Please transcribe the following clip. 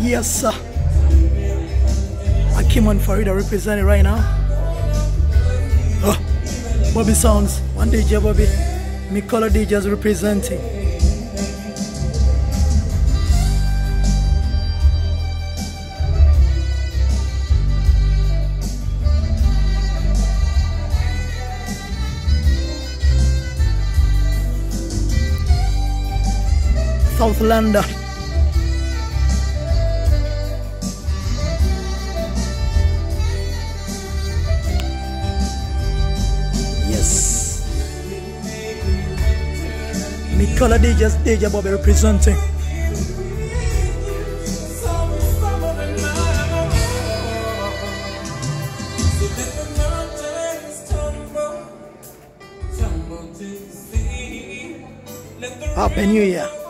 Yes, sir. I Akim and Farida representing right now. Oh, Bobbysoundz, one DJ Bobby. Mikola DJs representing. South London. Mikola DJs, DJ Bobby representing. Happy New Year.